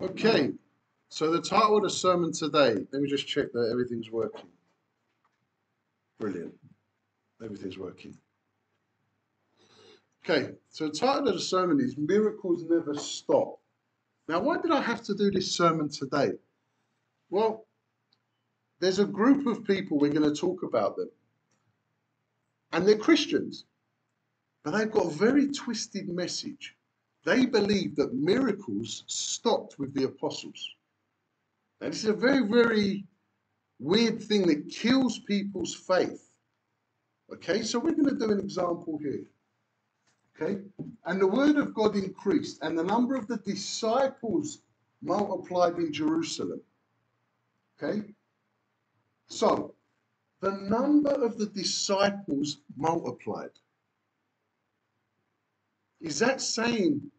Okay, so the title of the sermon today, let me just check that everything's working. Brilliant. Everything's working. Okay, so the title of the sermon is Miracles Never Stop. Now, why did I have to do this sermon today? Well, there's a group of people we're going to talk about them, and they're Christians, but they've got a very twisted message. They believe that miracles stopped with the apostles. And is a very, very weird thing that kills people's faith. Okay, so we're going to do an example here. Okay, and the word of God increased, and the number of the disciples multiplied in Jerusalem. Okay, so the number of the disciples multiplied. Is that saying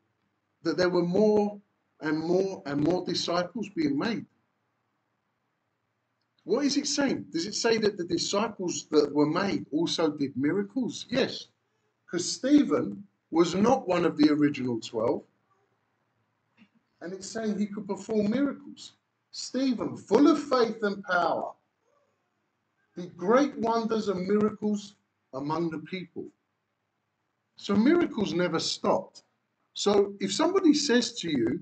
that there were more and more and more disciples being made? What is it saying? Does it say that the disciples that were made also did miracles? Yes, because Stephen was not one of the original 12. And it's saying he could perform miracles. Stephen, full of faith and power, did great wonders and miracles among the people. So miracles never stopped. So if somebody says to you,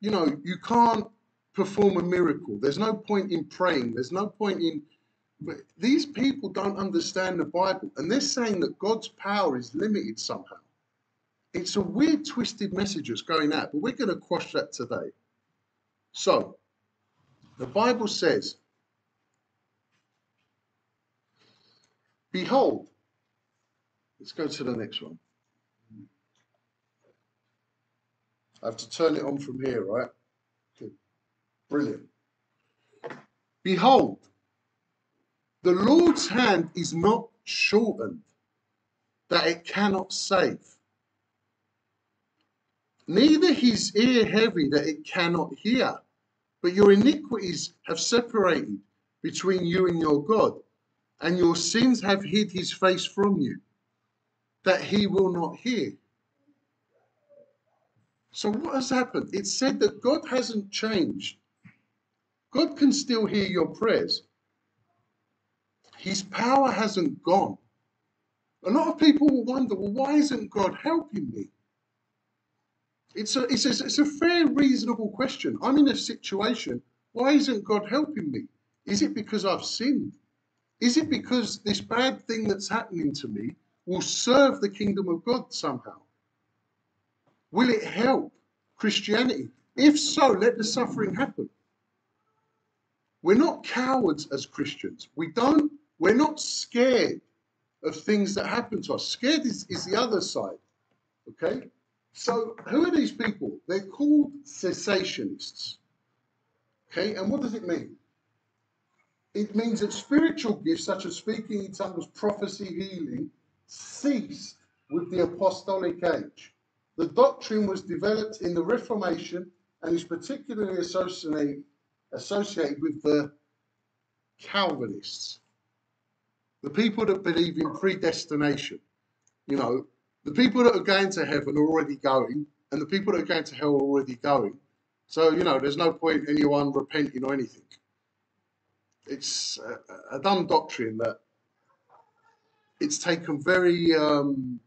you know, you can't perform a miracle, there's no point in praying, there's no point in. But these people don't understand the Bible and they're saying that God's power is limited somehow. It's a weird, twisted message that's going out, but we're going to quash that today. So, the Bible says, Behold, let's go to the next one. I have to turn it on from here, right? Okay. Brilliant. Behold, the Lord's hand is not shortened that it cannot save, neither his ear heavy that it cannot hear. But your iniquities have separated between you and your God, and your sins have hid his face from you, that he will not hear. So, what has happened? It's said that God hasn't changed. God can still hear your prayers. His power hasn't gone. A lot of people will wonder, well, why isn't God helping me? It's a, it's, a, it's a fair, reasonable question. I'm in a situation. Why isn't God helping me? Is it because I've sinned? Is it because this bad thing that's happening to me will serve the kingdom of God somehow? Will it help Christianity? If so, let the suffering happen. We're not cowards as Christians. We don't, we're not scared of things that happen to us. Scared is, is the other side. Okay? So, who are these people? They're called cessationists. Okay, and what does it mean? It means that spiritual gifts, such as speaking in tongues, prophecy, healing, ceased with the apostolic age. The doctrine was developed in the Reformation and is particularly associated, with the Calvinists, the people that believe in predestination. You know, the people that are going to heaven are already going, and the people that are going to hell are already going. So, you know, there's no point anyone repenting or anything. It's a, a dumb doctrine that it's taken very um,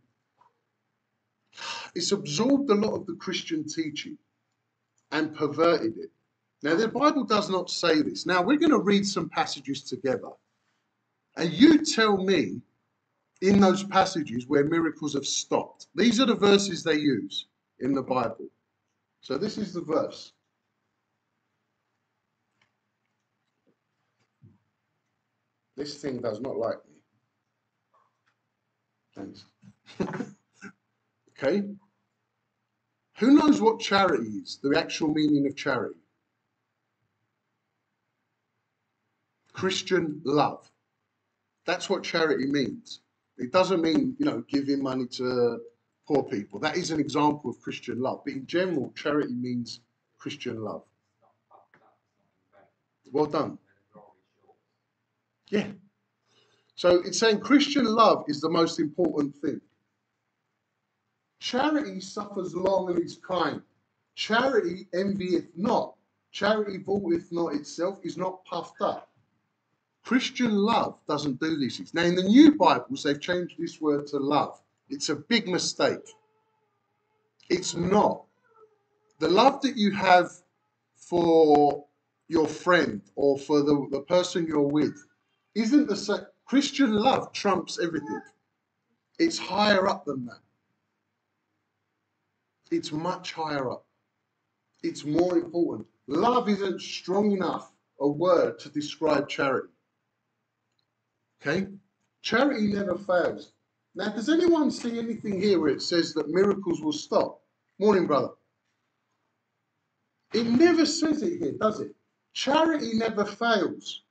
it's absorbed a lot of the Christian teaching and perverted it. Now, the Bible does not say this. Now, we're going to read some passages together. And you tell me in those passages where miracles have stopped. These are the verses they use in the Bible. So, this is the verse. This thing does not like me. Thanks. okay. Who knows what charity is, the actual meaning of charity? Christian love. That's what charity means. It doesn't mean, you know, giving money to poor people. That is an example of Christian love. But in general, charity means Christian love. Well done. Yeah. So it's saying Christian love is the most important thing. Charity suffers long and is kind. Charity envieth not. Charity vaunteth not itself, is not puffed up. Christian love doesn't do these things. Now, in the new Bibles, they've changed this word to love. It's a big mistake. It's not. The love that you have for your friend or for the, the person you're with isn't the same. Christian love trumps everything. It's higher up than that. It's much higher up. It's more important. Love isn't strong enough a word to describe charity. Okay? Charity never fails. Now, does anyone see anything here where it says that miracles will stop? Morning, brother. It never says it here, does it? Charity never fails.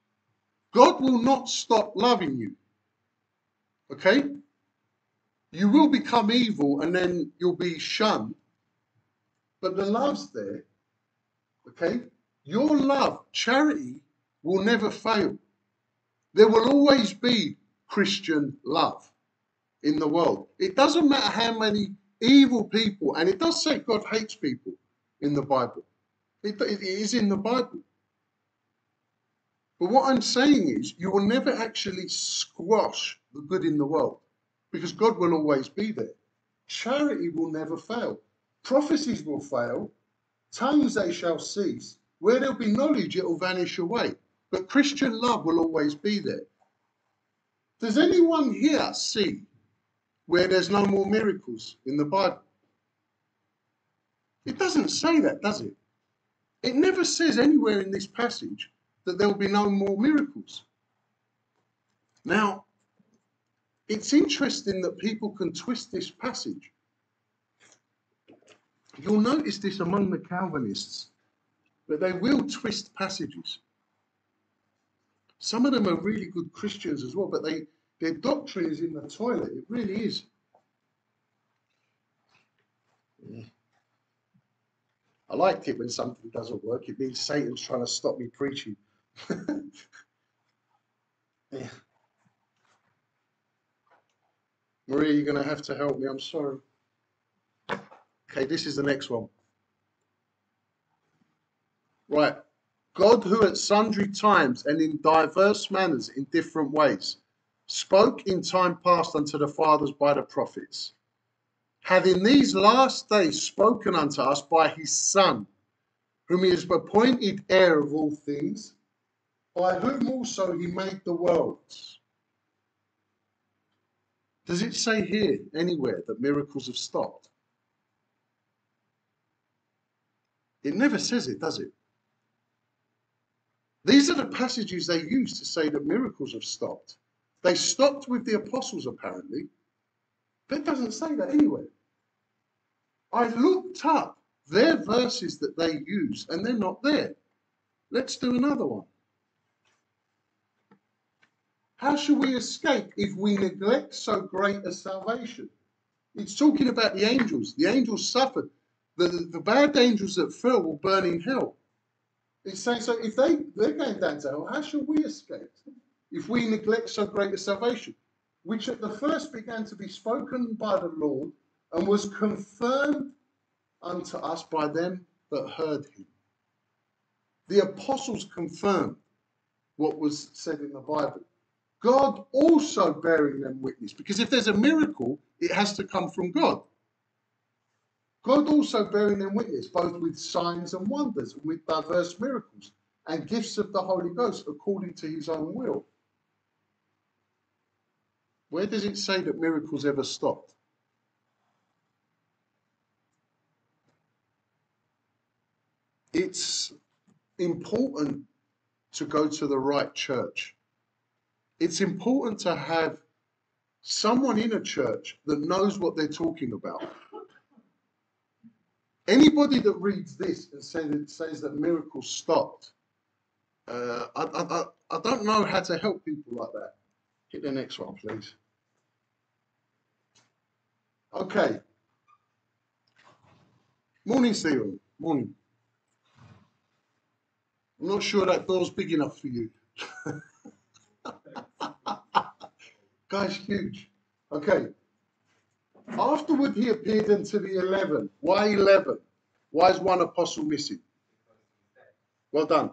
God will not stop loving you. Okay? You will become evil and then you'll be shunned. But the love's there. Okay? Your love, charity, will never fail. There will always be Christian love in the world. It doesn't matter how many evil people, and it does say God hates people in the Bible. It, it is in the Bible. But what I'm saying is, you will never actually squash the good in the world because God will always be there. Charity will never fail. Prophecies will fail. Tongues they shall cease. Where there'll be knowledge, it will vanish away. But Christian love will always be there. Does anyone here see where there's no more miracles in the Bible? It doesn't say that, does it? It never says anywhere in this passage that there will be no more miracles. Now, it's interesting that people can twist this passage. You'll notice this among the Calvinists, but they will twist passages. Some of them are really good Christians as well, but they their doctrine is in the toilet. It really is. Yeah. I liked it when something doesn't work. It means Satan's trying to stop me preaching. yeah. Maria, you're going to have to help me. I'm sorry. Okay, this is the next one. Right. God, who at sundry times and in diverse manners in different ways spoke in time past unto the fathers by the prophets, hath in these last days spoken unto us by his Son, whom he has appointed heir of all things, by whom also he made the worlds. Does it say here anywhere that miracles have stopped? It never says it, does it? These are the passages they use to say that miracles have stopped. They stopped with the apostles, apparently, but it doesn't say that anywhere. I looked up their verses that they use, and they're not there. Let's do another one. How shall we escape if we neglect so great a salvation? It's talking about the angels. The angels suffered. The, the, bad angels that fell will burn in hell. It's saying, so if they, they're going down to hell, how shall we escape? If we neglect so great a salvation, which at the first began to be spoken by the Lord and was confirmed unto us by them that heard him. The apostles confirmed what was said in the Bible. God also bearing them witness. Because if there's a miracle, it has to come from God. God also bearing them witness, both with signs and wonders, and with diverse miracles, and gifts of the Holy Ghost according to his own will. Where does it say that miracles ever stopped? It's important to go to the right church it's important to have someone in a church that knows what they're talking about. Anybody that reads this and that, says that miracles stopped, uh, I, I, I don't know how to help people like that. Hit the next one, please. Okay. Morning, Stephen. Morning. I'm not sure that door's big enough for you. Guy's huge. Okay. Afterward, he appeared unto the eleven. Why eleven? Why is one apostle missing? Well done.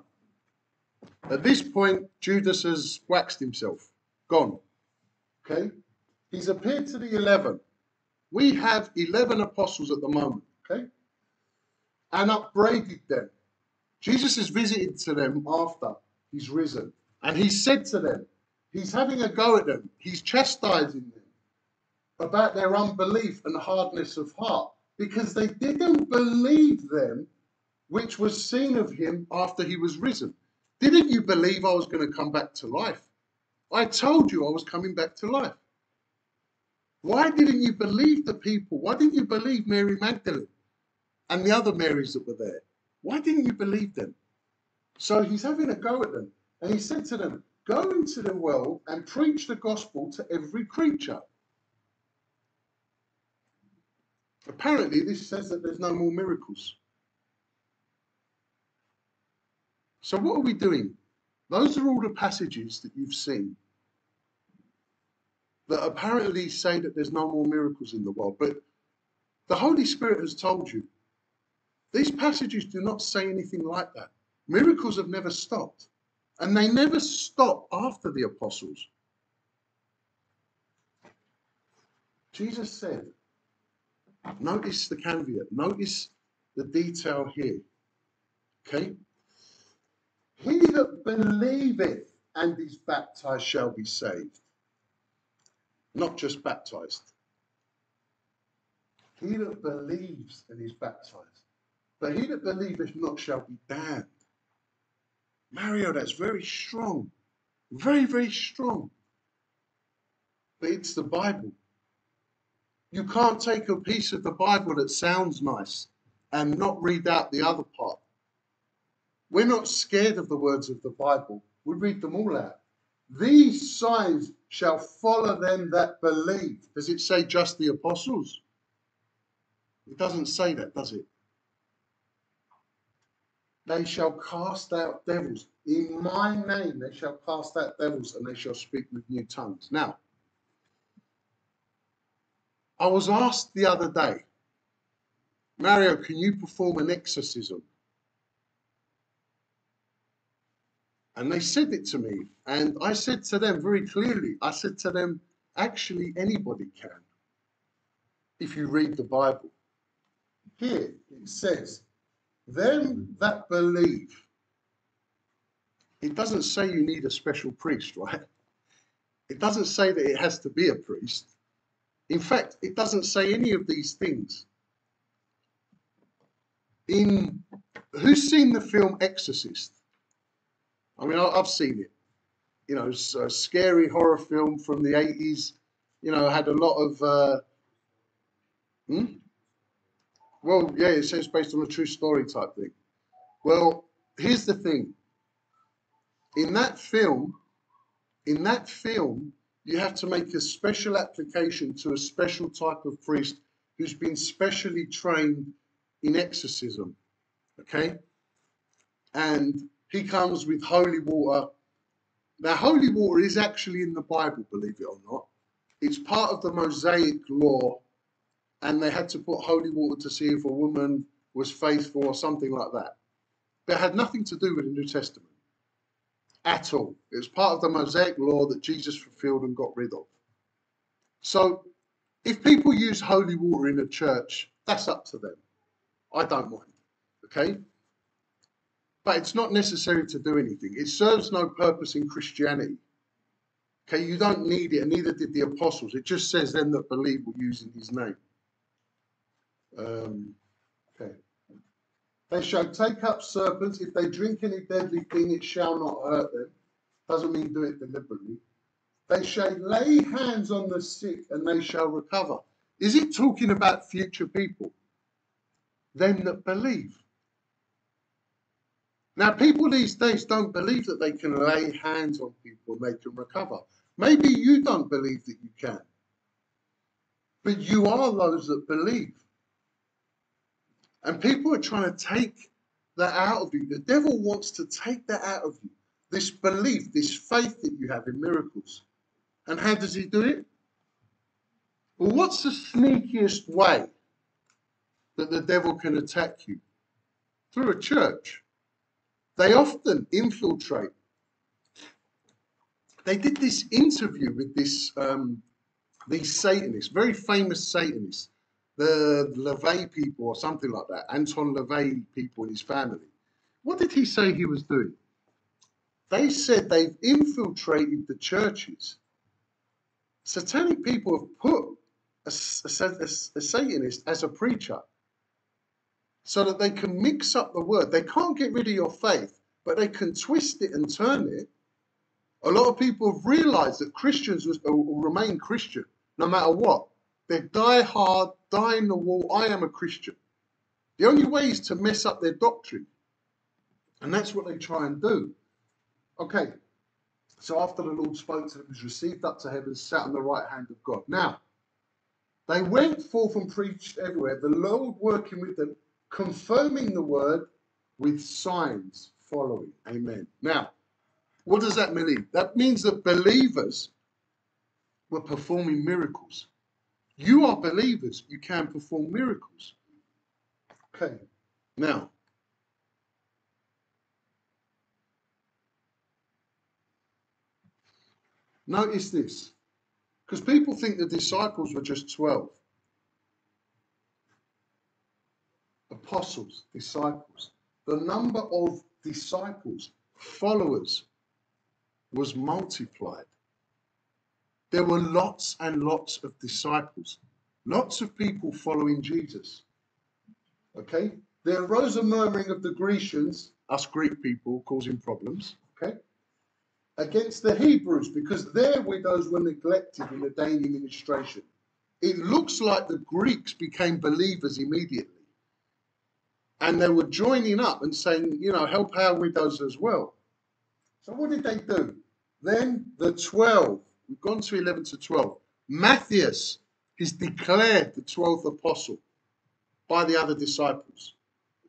At this point, Judas has waxed himself, gone. Okay? He's appeared to the 11. We have 11 apostles at the moment, okay? And upbraided them. Jesus has visited to them after he's risen. And he said to them, he's having a go at them, he's chastising them about their unbelief and hardness of heart because they didn't believe them which was seen of him after he was risen. Didn't you believe I was going to come back to life? I told you I was coming back to life. Why didn't you believe the people? Why didn't you believe Mary Magdalene and the other Marys that were there? Why didn't you believe them? So he's having a go at them. And he said to them, Go into the world and preach the gospel to every creature. Apparently, this says that there's no more miracles. So, what are we doing? Those are all the passages that you've seen that apparently say that there's no more miracles in the world. But the Holy Spirit has told you these passages do not say anything like that. Miracles have never stopped, and they never stop after the apostles. Jesus said, Notice the caveat, notice the detail here. Okay? He that believeth and is baptized shall be saved. Not just baptized. He that believes and is baptized. But he that believeth not shall be damned. Mario, that's very strong. Very, very strong. But it's the Bible. You can't take a piece of the Bible that sounds nice and not read out the other part. We're not scared of the words of the Bible. We read them all out. These signs shall follow them that believe. Does it say just the apostles? It doesn't say that, does it? They shall cast out devils. In my name they shall cast out devils and they shall speak with new tongues. Now, I was asked the other day, Mario, can you perform an exorcism? And they said it to me. And I said to them very clearly, I said to them, actually, anybody can. If you read the Bible. Here it says, them that believe. It doesn't say you need a special priest, right? It doesn't say that it has to be a priest. In fact, it doesn't say any of these things. In who's seen the film Exorcist? I mean, I've seen it. You know, scary horror film from the 80s. You know, had a lot of. Uh, hmm? Well, yeah, it says based on a true story type thing. Well, here's the thing. In that film, in that film, you have to make a special application to a special type of priest who's been specially trained in exorcism. Okay? And he comes with holy water. Now, holy water is actually in the Bible, believe it or not. It's part of the Mosaic law, and they had to put holy water to see if a woman was faithful or something like that. But it had nothing to do with the New Testament at all. It was part of the Mosaic law that Jesus fulfilled and got rid of. So, if people use holy water in a church, that's up to them. I don't mind. Okay? But it's not necessary to do anything. It serves no purpose in Christianity. Okay, you don't need it, and neither did the apostles. It just says them that believe will use in his name. Um, okay. They shall take up serpents. If they drink any deadly thing, it shall not hurt them. Doesn't mean do it deliberately. They shall lay hands on the sick and they shall recover. Is it talking about future people? Them that believe. Now, people these days don't believe that they can lay hands on people and they can recover. Maybe you don't believe that you can. But you are those that believe. And people are trying to take that out of you. The devil wants to take that out of you. This belief, this faith that you have in miracles. And how does he do it? Well, what's the sneakiest way that the devil can attack you? through a church. They often infiltrate. They did this interview with this um, these Satanists, very famous Satanists, the LaVey people or something like that, Anton LaVey people and his family. What did he say he was doing? They said they've infiltrated the churches. Satanic people have put a, a, a, a Satanist as a preacher so that they can mix up the word. They can't get rid of your faith, but they can twist it and turn it. A lot of people have realized that Christians will remain Christian no matter what. They die hard, die in the wall. I am a Christian. The only way is to mess up their doctrine. And that's what they try and do. Okay, so after the Lord spoke to them, he was received up to heaven, sat on the right hand of God. Now, they went forth and preached everywhere, the Lord working with them, confirming the word with signs following. Amen. Now, what does that mean? That means that believers were performing miracles. You are believers, you can perform miracles. Okay, now, notice this, because people think the disciples were just 12. Apostles, disciples. The number of disciples, followers, was multiplied. There were lots and lots of disciples, lots of people following Jesus. Okay? There arose a murmuring of the Grecians, us Greek people, causing problems. Okay? Against the Hebrews, because their widows were neglected in the daily administration. It looks like the Greeks became believers immediately. And they were joining up and saying, you know, help our widows as well. So what did they do? Then the 12 We've gone to 11 to 12. Matthias is declared the 12th apostle by the other disciples.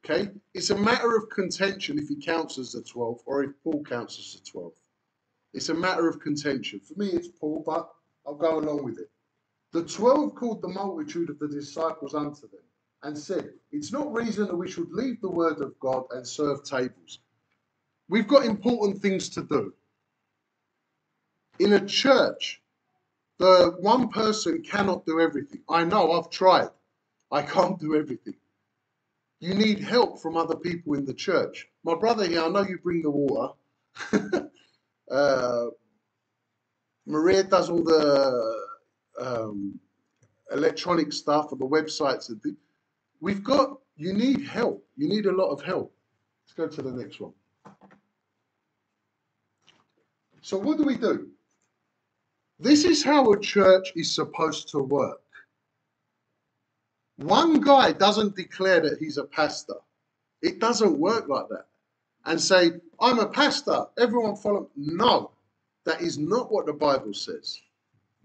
Okay? It's a matter of contention if he counts as the 12th or if Paul counts as the 12th. It's a matter of contention. For me, it's Paul, but I'll go along with it. The 12 called the multitude of the disciples unto them and said, It's not reason that we should leave the word of God and serve tables. We've got important things to do. In a church, the one person cannot do everything. I know, I've tried. I can't do everything. You need help from other people in the church. My brother here, I know you bring the water. uh, Maria does all the um, electronic stuff and the websites and. We've got, you need help. You need a lot of help. Let's go to the next one. So, what do we do? This is how a church is supposed to work. One guy doesn't declare that he's a pastor. It doesn't work like that. And say, I'm a pastor, everyone follow. No, that is not what the Bible says.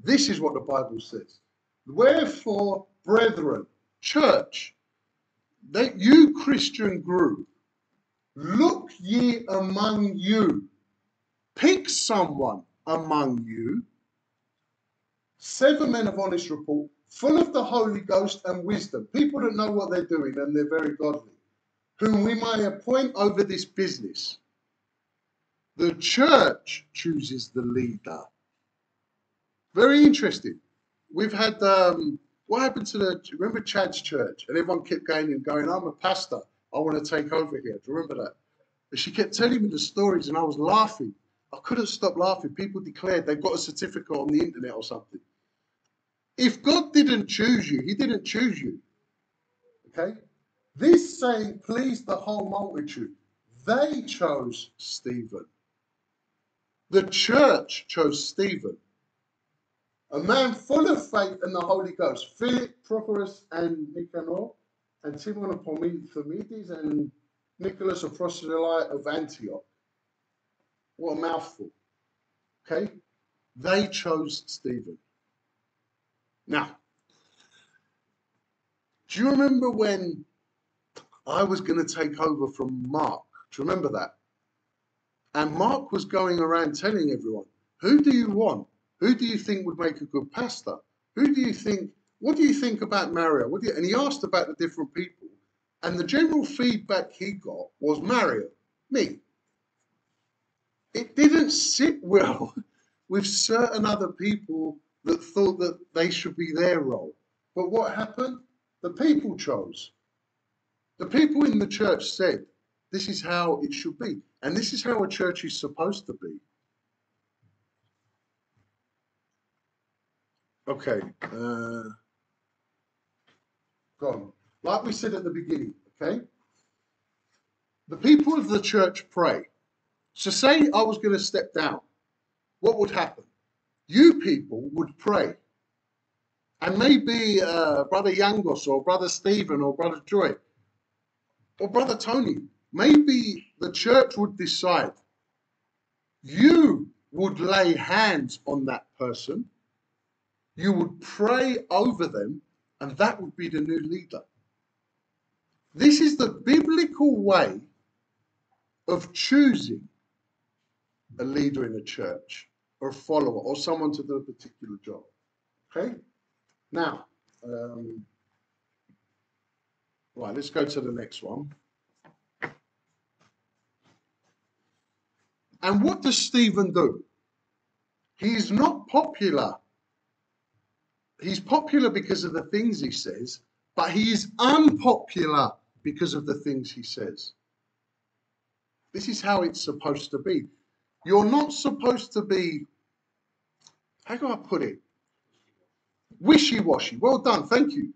This is what the Bible says. Wherefore, brethren, church, that you Christian group, look ye among you, pick someone among you seven men of honest report, full of the Holy Ghost and wisdom, people that know what they're doing and they're very godly, whom we may appoint over this business. The church chooses the leader. Very interesting. We've had um, what happened to the remember Chad's church, and everyone kept going and going. I'm a pastor. I want to take over here. Do you remember that? And she kept telling me the stories, and I was laughing. I couldn't stop laughing. People declared they've got a certificate on the internet or something. If God didn't choose you, He didn't choose you. Okay? This saying pleased the whole multitude. They chose Stephen. The church chose Stephen. A man full of faith and the Holy Ghost. Philip, Prochorus, and Nicanor, and Timon of Parmenides, and Nicholas, a proselyte of Antioch. What a mouthful. Okay? They chose Stephen. Now, do you remember when I was going to take over from Mark? Do you remember that? And Mark was going around telling everyone, who do you want? Who do you think would make a good pastor? Who do you think, what do you think about Mario? What do you, and he asked about the different people. And the general feedback he got was Mario, me. It didn't sit well with certain other people that thought that they should be their role. But what happened? The people chose. The people in the church said, this is how it should be. And this is how a church is supposed to be. Okay. Uh, gone. Like we said at the beginning, okay? The people of the church pray. So, say I was going to step down, what would happen? You people would pray. And maybe uh, Brother Yangos or Brother Stephen or Brother Joy or Brother Tony, maybe the church would decide you would lay hands on that person, you would pray over them, and that would be the new leader. This is the biblical way of choosing a leader in a church or follower or someone to do a particular job. Okay? Now, um, right, let's go to the next one. And what does Stephen do? He's not popular. He's popular because of the things he says, but he is unpopular because of the things he says. This is how it's supposed to be. You're not supposed to be, how do I put it? Wishy washy. Well done. Thank you.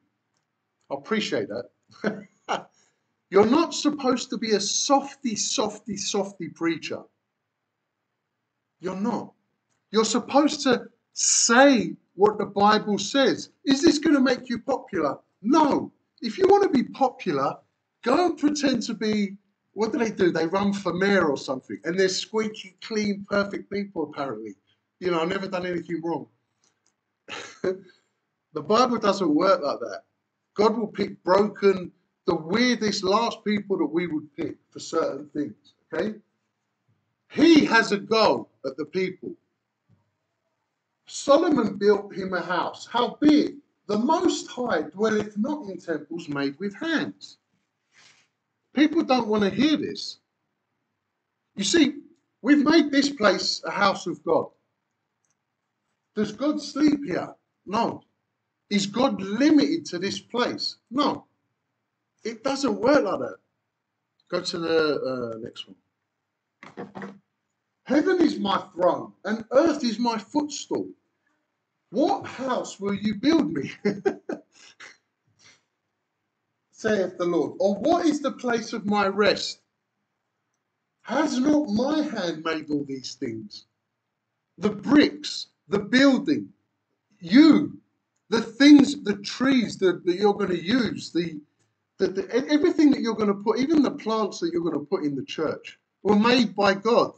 I appreciate that. You're not supposed to be a softy, softy, softy preacher. You're not. You're supposed to say what the Bible says. Is this going to make you popular? No. If you want to be popular, go and pretend to be what do they do? They run for mayor or something, and they're squeaky clean, perfect people, apparently. You know, I've never done anything wrong. the Bible doesn't work like that. God will pick broken, the weirdest last people that we would pick for certain things, okay? He has a goal at the people. Solomon built him a house. How big? The Most High dwelleth not in temples made with hands. People don't want to hear this. You see, we've made this place a house of God. Does God sleep here? No. Is God limited to this place? No. It doesn't work like that. Go to the uh, next one. Heaven is my throne, and earth is my footstool. What house will you build me? saith the Lord? Or what is the place of my rest? Has not my hand made all these things? The bricks, the building, you, the things, the trees that, that you're going to use, the, the, the, everything that you're going to put, even the plants that you're going to put in the church, were made by God.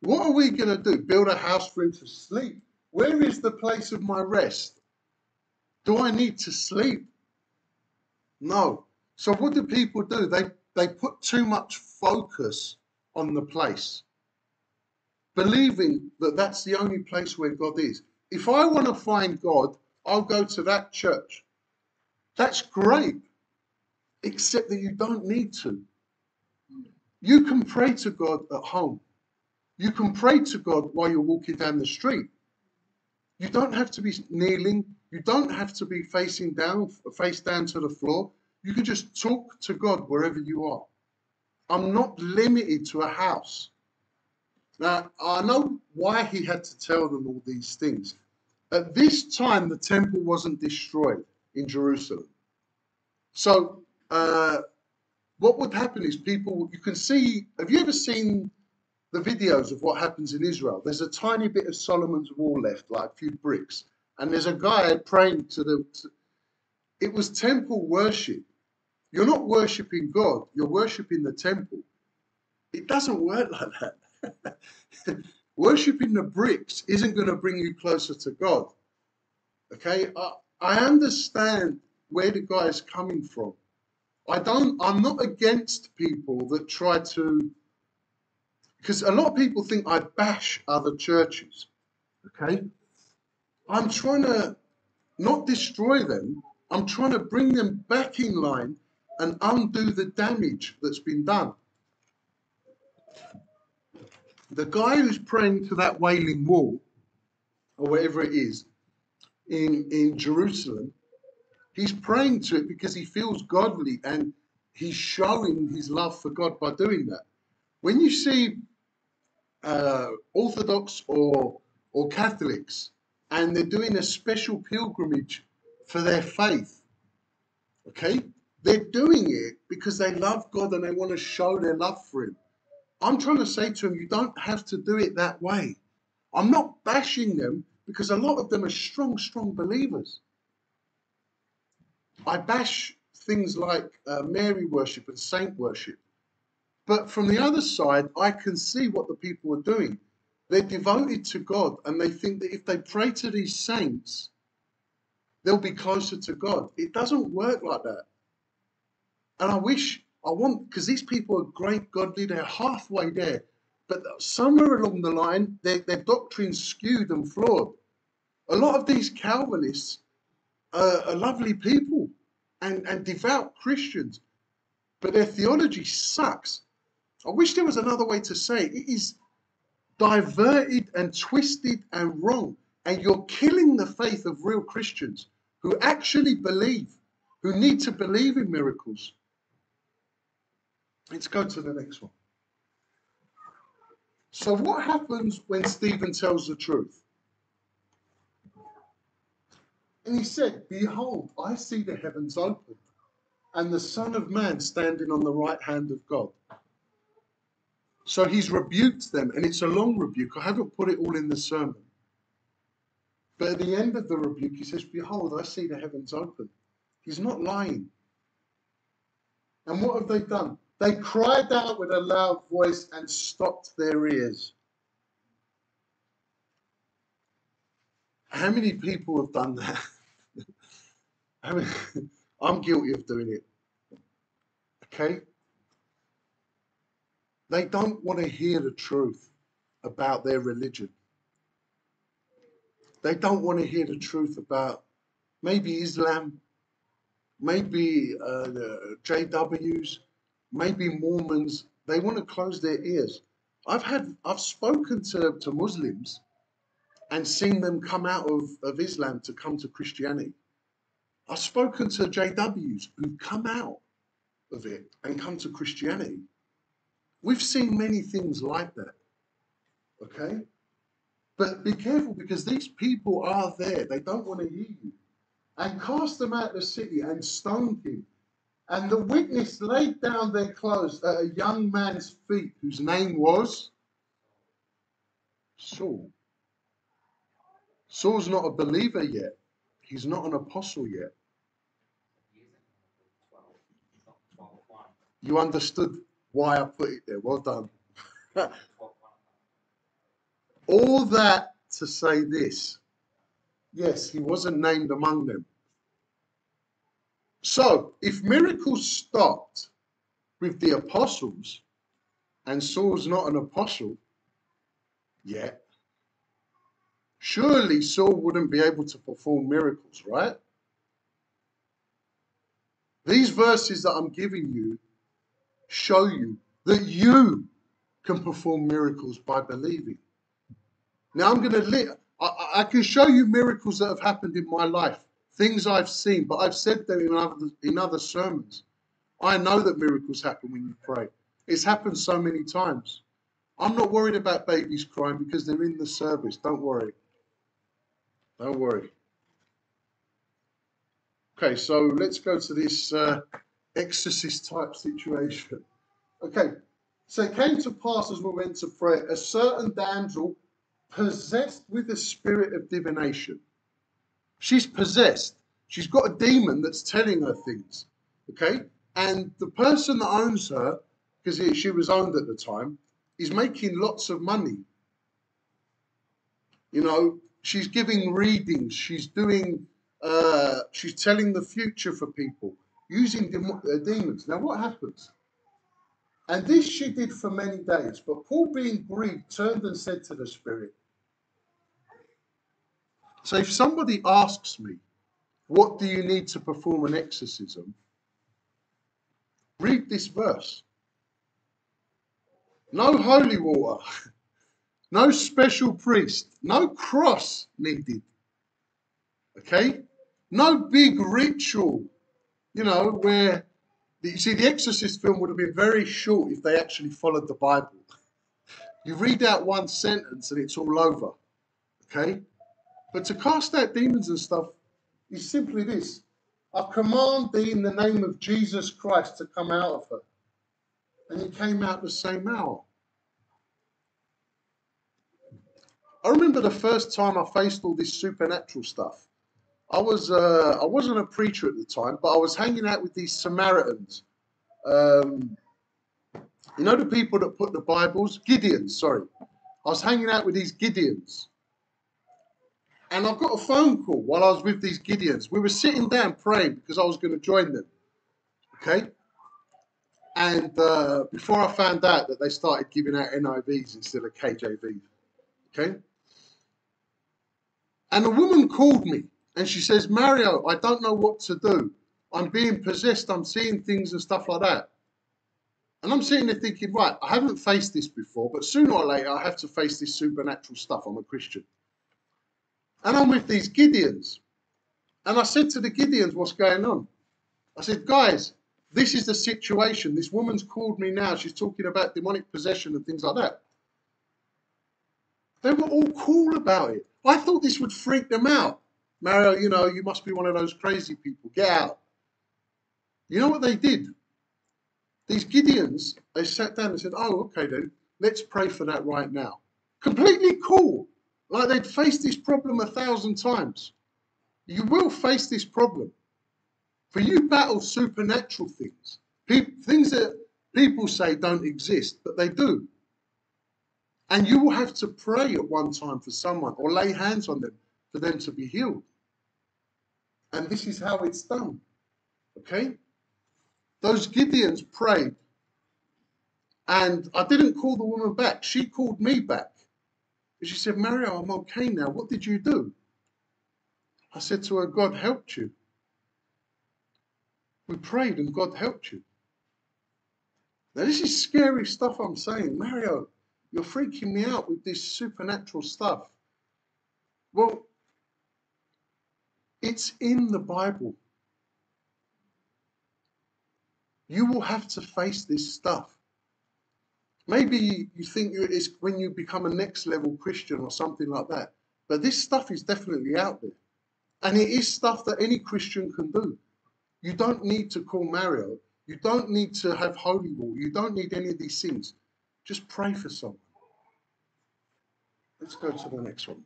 What are we going to do? Build a house for him to sleep? Where is the place of my rest? Do I need to sleep? No. So what do people do? They they put too much focus on the place, believing that that's the only place where God is. If I want to find God, I'll go to that church. That's great, except that you don't need to. You can pray to God at home. You can pray to God while you're walking down the street. You don't have to be kneeling. You don't have to be facing down, face down to the floor. You can just talk to God wherever you are. I'm not limited to a house. Now, I know why he had to tell them all these things. At this time, the temple wasn't destroyed in Jerusalem. So, uh, what would happen is people, you can see, have you ever seen the videos of what happens in Israel? There's a tiny bit of Solomon's wall left, like a few bricks, and there's a guy praying to the, to, it was temple worship. You're not worshipping God, you're worshipping the temple. It doesn't work like that. worshipping the bricks isn't going to bring you closer to God. Okay, I, I understand where the guy is coming from. I don't, I'm not against people that try to, because a lot of people think I bash other churches. Okay, I'm trying to not destroy them, I'm trying to bring them back in line and undo the damage that's been done. The guy who's praying to that wailing wall, or whatever it is, in, in Jerusalem, he's praying to it because he feels godly and he's showing his love for God by doing that. When you see uh, Orthodox or or Catholics and they're doing a special pilgrimage for their faith, okay, they're doing it because they love God and they want to show their love for Him. I'm trying to say to them, you don't have to do it that way. I'm not bashing them because a lot of them are strong, strong believers. I bash things like uh, Mary worship and saint worship. But from the other side, I can see what the people are doing. They're devoted to God and they think that if they pray to these saints, they'll be closer to God. It doesn't work like that. And I wish, I want, because these people are great godly, they're halfway there. But somewhere along the line, their, their doctrine's skewed and flawed. A lot of these Calvinists are, lovely people and, and devout Christians, but their theology sucks. I wish there was another way to say it. It is diverted and twisted and wrong. And you're killing the faith of real Christians who actually believe, who need to believe in miracles. Let's go to the next one. So, what happens when Stephen tells the truth? And he said, Behold, I see the heavens open, and the Son of Man standing on the right hand of God. So he's rebuked them, and it's a long rebuke. I haven't put it all in the sermon. But at the end of the rebuke, he says, Behold, I see the heavens open. He's not lying. And what have they done? They cried out with a loud voice and stopped their ears. How many people have done that? I mean, I'm guilty of doing it. Okay? They don't want to hear the truth about their religion. They don't want to hear the truth about maybe Islam, maybe uh, the JWs, maybe Mormons. They want to close their ears. I've had, I've spoken to, to Muslims and seen them come out of, of Islam to come to Christianity. I've spoken to JWs who've come out of it and come to Christianity. We've seen many things like that. Okay? But be careful because these people are there. They don't want to hear you. And cast them out of the city and stoned him. And the witness laid down their clothes at a young man's feet whose name was Saul. Saul's not a believer yet. He's not an apostle yet. You understood why I put it there. Well done. All that to say this. Yes, he wasn't named among them. So, if miracles stopped with the apostles, and Saul's not an apostle yet, surely Saul wouldn't be able to perform miracles, right? These verses that I'm giving you show you that you can perform miracles by believing. Now I'm going to I, I can show you miracles that have happened in my life, things I've seen, but I've said them in other, in other sermons. I know that miracles happen when you pray. It's happened so many times. I'm not worried about babies crying because they're in the service. Don't worry. Don't worry. Okay, so let's go to this uh, exorcist type situation. Okay, so it came to pass as we went to pray, a certain damsel possessed with the spirit of divination. She's possessed. She's got a demon that's telling her things. Okay, and the person that owns her, because she was owned at the time, is making lots of money. You know, she's giving readings. She's doing. Uh, she's telling the future for people using uh, demons. Now, what happens? And this she did for many days. But Paul, being grieved, turned and said to the Spirit, So if somebody asks me, What do you need to perform an exorcism? Read this verse. No holy water, no special priest, no cross needed. Okay? No big ritual, you know, where you see the Exorcist film would have been very short if they actually followed the Bible. You read out one sentence and it's all over. Okay? But to cast out demons and stuff is simply this I command thee in the name of Jesus Christ to come out of her. And it came out the same hour. I remember the first time I faced all this supernatural stuff. I was uh, I wasn't a preacher at the time, but I was hanging out with these Samaritans. Um, you know the people that put the Bibles, Gideons. Sorry, I was hanging out with these Gideons, and I got a phone call while I was with these Gideons. We were sitting down praying because I was going to join them. Okay, and uh, before I found out that they started giving out NIVs instead of KJVs. Okay, and a woman called me and she says, Mario, I don't know what to do. I'm being possessed. I'm seeing things and stuff like that. And I'm sitting there thinking, right, I haven't faced this before, but sooner or later I have to face this supernatural stuff. I'm a Christian. And I'm with these Gideons. And I said to the Gideons, what's going on? I said, guys, this is the situation. This woman's called me now. She's talking about demonic possession and things like that. They were all cool about it. I thought this would freak them out. Mario, you know, you must be one of those crazy people. Get out. You know what they did? These Gideons, they sat down and said, Oh, okay then, let's pray for that right now. Completely cool. Like they'd faced this problem a thousand times. You will face this problem. For you battle supernatural things, things that people say don't exist, but they do. And you will have to pray at one time for someone or lay hands on them for them to be healed. And this is how it's done. Okay? Those Gideons prayed. And I didn't call the woman back. She called me back. And she said, Mario, I'm okay now. What did you do? I said to her, God helped you. We prayed and God helped you. Now, this is scary stuff I'm saying. Mario, you're freaking me out with this supernatural stuff. Well, it's in the Bible. You will have to face this stuff. Maybe you think it's when you become a next level Christian or something like that. But this stuff is definitely out there. And it is stuff that any Christian can do. You don't need to call Mario. You don't need to have holy war. You don't need any of these things. Just pray for someone. Let's go to the next one.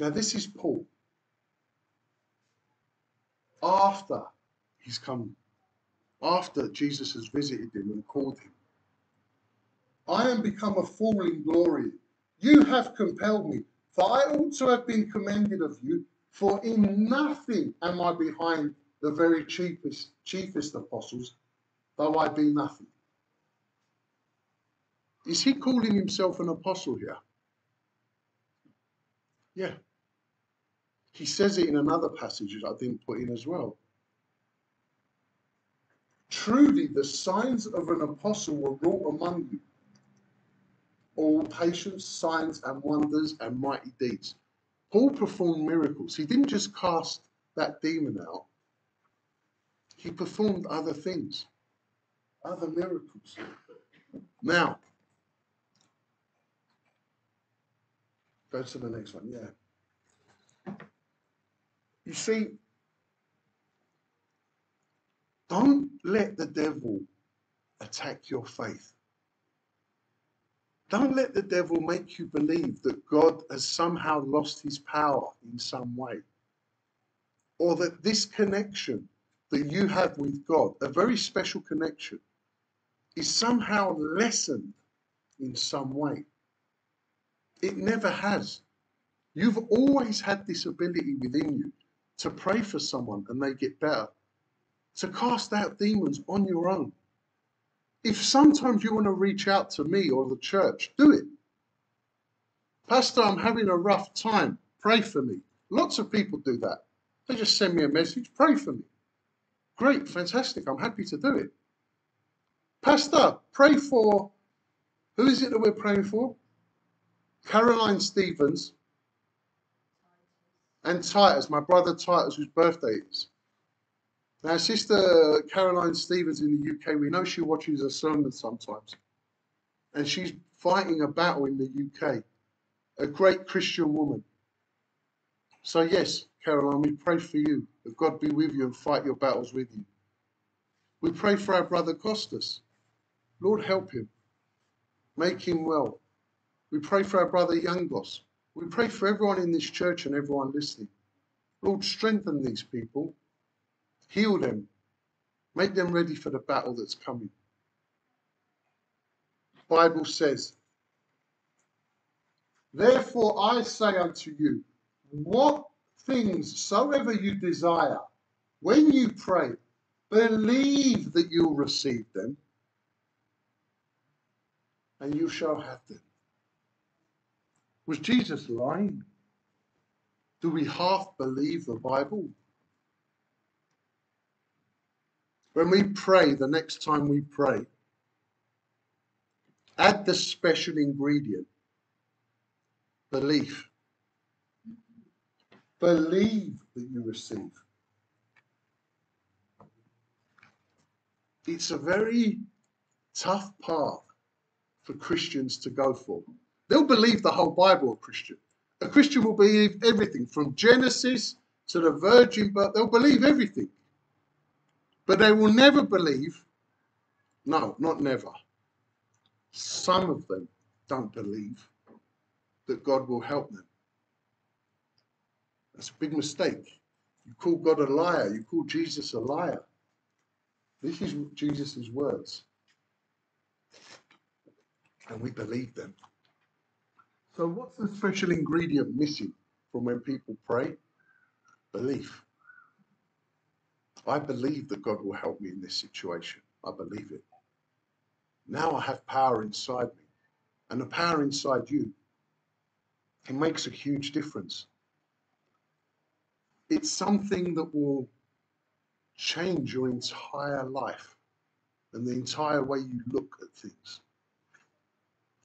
Now, this is Paul. After he's come, after Jesus has visited him and called him, I am become a fool in glory. You have compelled me, for I to have been commended of you, for in nothing am I behind the very chiefest, chiefest apostles, though I be nothing. Is he calling himself an apostle here? Yeah. He says it in another passage that I didn't put in as well. Truly, the signs of an apostle were wrought among you. All patience, signs, and wonders, and mighty deeds. Paul performed miracles. He didn't just cast that demon out, he performed other things, other miracles. Now, Go to the next one, yeah. You see, don't let the devil attack your faith. Don't let the devil make you believe that God has somehow lost his power in some way. Or that this connection that you have with God, a very special connection, is somehow lessened in some way. It never has. You've always had this ability within you to pray for someone and they get better, to cast out demons on your own. If sometimes you want to reach out to me or the church, do it. Pastor, I'm having a rough time. Pray for me. Lots of people do that. They just send me a message, pray for me. Great, fantastic. I'm happy to do it. Pastor, pray for who is it that we're praying for? Caroline Stevens and Titus, my brother Titus, whose birthday is. Now, Sister Caroline Stevens in the UK, we know she watches a sermon sometimes, and she's fighting a battle in the UK. A great Christian woman. So, yes, Caroline, we pray for you that God be with you and fight your battles with you. We pray for our brother Costas. Lord, help him. Make him well. We pray for our brother Youngos. We pray for everyone in this church and everyone listening. Lord, strengthen these people, heal them, make them ready for the battle that's coming. Bible says, Therefore I say unto you, what things soever you desire, when you pray, believe that you'll receive them, and you shall have them. Was Jesus lying? Do we half believe the Bible? When we pray, the next time we pray, add the special ingredient belief. Believe that you receive. It's a very tough path for Christians to go for. They'll believe the whole Bible, a Christian. A Christian will believe everything from Genesis to the virgin birth. They'll believe everything. But they will never believe, no, not never. Some of them don't believe that God will help them. That's a big mistake. You call God a liar, you call Jesus a liar. This is Jesus' words. And we believe them. So, what's the special ingredient missing from when people pray? Belief. I believe that God will help me in this situation. I believe it. Now I have power inside me. And the power inside you, it makes a huge difference. It's something that will change your entire life and the entire way you look at things.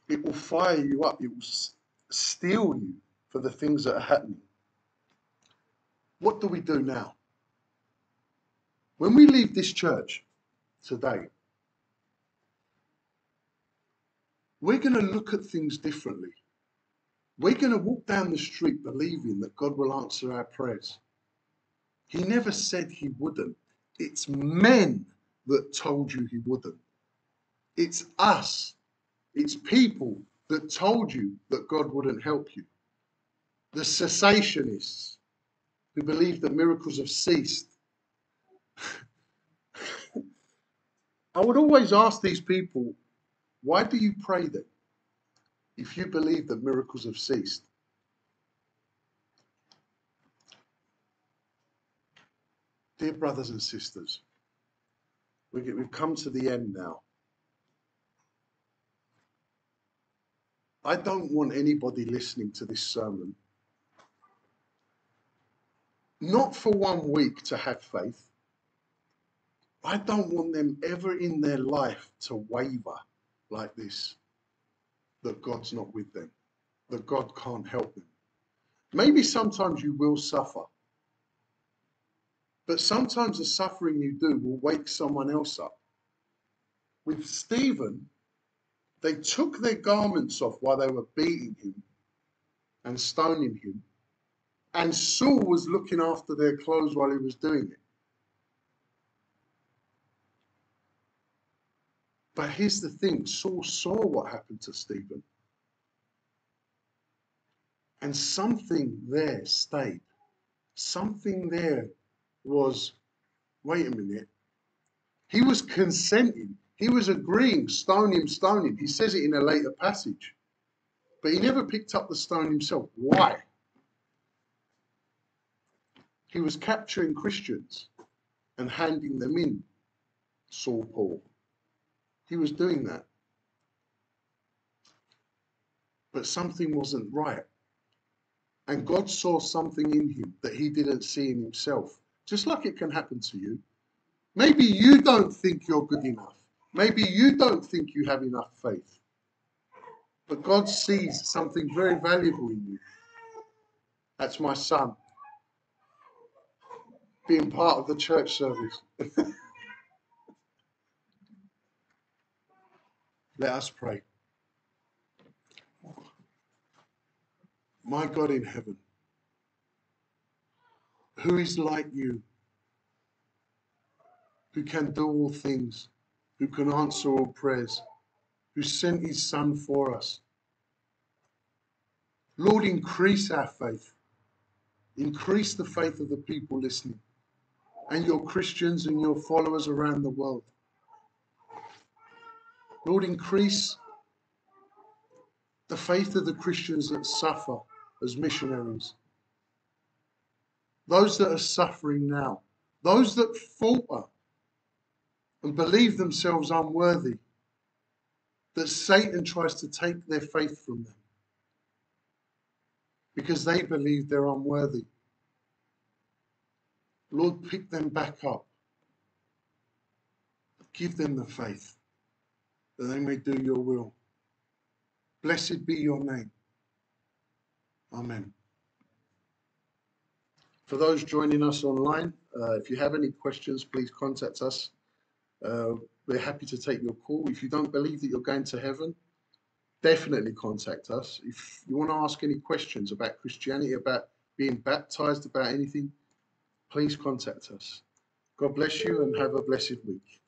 It will fire you up. It will steel you for the things that are happening. What do we do now? When we leave this church today, we're going to look at things differently. We're going to walk down the street believing that God will answer our prayers. He never said he wouldn't. It's men that told you he wouldn't. It's us. It's people that told you that God wouldn't help you. The cessationists who believe that miracles have ceased. I would always ask these people, why do you pray then? If you believe that miracles have ceased. Dear brothers and sisters, we've come to the end now. I don't want anybody listening to this sermon not for one week to have faith. I don't want them ever in their life to waver like this that God's not with them, that God can't help them. Maybe sometimes you will suffer, but sometimes the suffering you do will wake someone else up. With Stephen, they took their garments off while they were beating him and stoning him. And Saul was looking after their clothes while he was doing it. But here's the thing Saul saw what happened to Stephen. And something there stayed. Something there was, wait a minute. He was consenting he was agreeing, stone him, stone him. He says it in a later passage. But he never picked up the stone himself. Why? He was capturing Christians and handing them in, Saul Paul. He was doing that. But something wasn't right. And God saw something in him that he didn't see in himself, just like it can happen to you. Maybe you don't think you're good enough. Maybe you don't think you have enough faith. But God sees something very valuable in you. That's my son being part of the church service. Let us pray. My God in heaven, who is like you, who can do all things, who can answer all prayers, who sent his Son for us. Lord, increase our faith. Increase the faith of the people listening and your Christians and your followers around the world. Lord, increase the faith of the Christians that suffer as missionaries, those that are suffering now, those that falter and believe themselves unworthy, that Satan tries to take their faith from them because they believe they're unworthy. Lord, pick them back up. Give them the faith that they may do your will. Blessed be your name. Amen. For those joining us online, uh, if you have any questions, please contact us. Uh, we're happy to take your call. If you don't believe that you're going to heaven, definitely contact us. If you want to ask any questions about Christianity, about being baptized, about anything, please contact us. God bless you and have a blessed week.